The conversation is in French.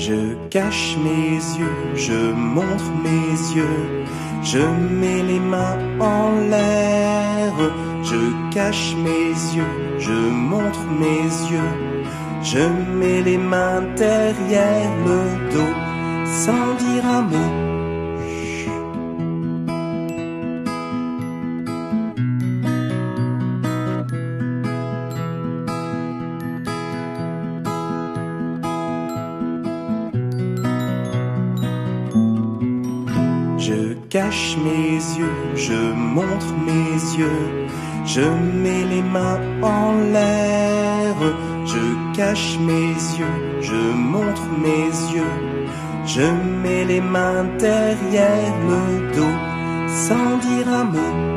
Je cache mes yeux, je montre mes yeux, je mets les mains en l'air. Je cache mes yeux, je montre mes yeux, je mets les mains derrière le dos sans dire un mot. Je cache mes yeux, je montre mes yeux, je mets les mains en l'air. Je cache mes yeux, je montre mes yeux, je mets les mains derrière le dos sans dire un mot.